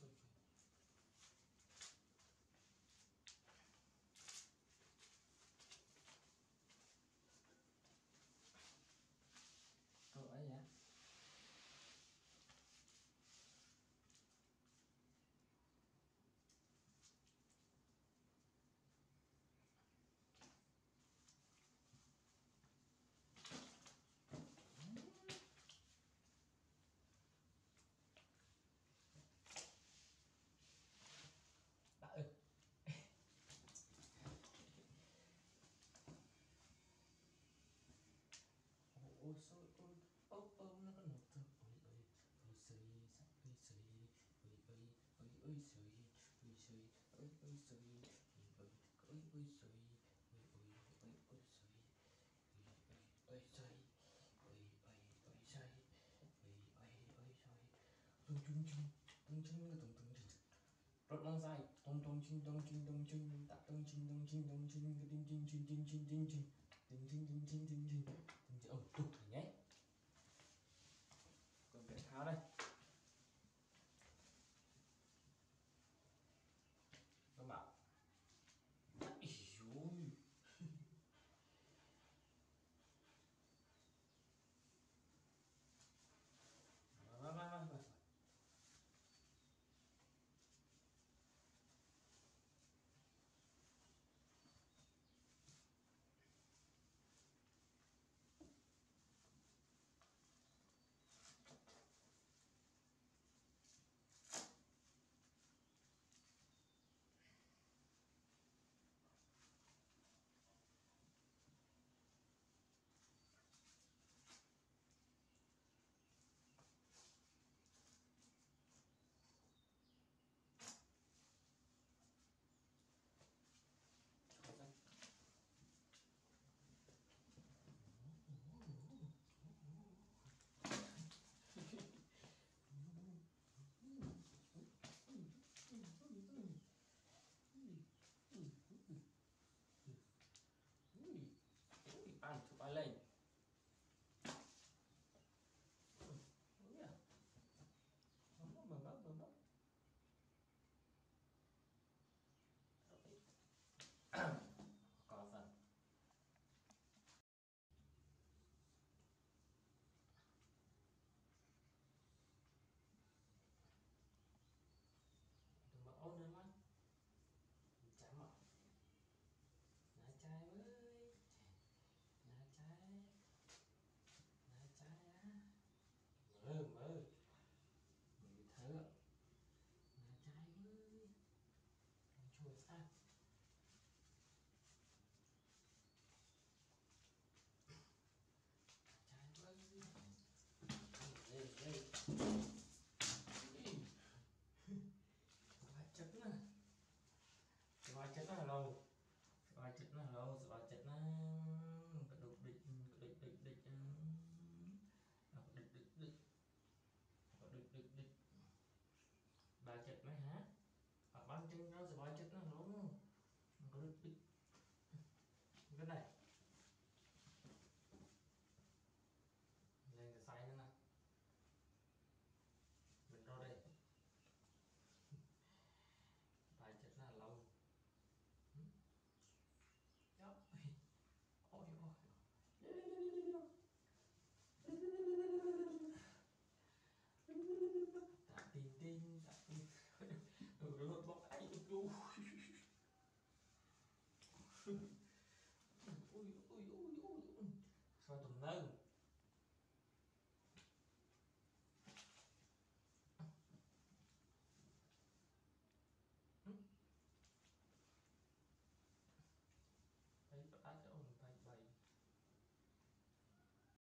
Thank you. ôi sôi ôi ốc ốc nó có nọc thật ôi ơi ôi sôi sắc ôi sôi ôi ơi ôi ôi sôi ôi sôi ôi ôi sôi ôi ôi ôi sôi ôi ôi ôi ôi sôi ôi ôi sôi ôi ôi ôi sôi ôi ôi ôi sôi tung chung chung tung chung nó tung tung chung rất long dài tung tung chung tung chung tung chung tạ tung chung tung chung ឡូវសบายចិត្តណាស់ឡូវសบายចិត្តណាស់កដុកដិចកដិចដិចដិចអត់ដិចដិចដិចអត់ដិចដិចដិចបាយចិត្តណាស់ហាអត់បានចឹងឡូវសบายចិត្តណាស់ឡូវកដុកដិច おいお。ともなる。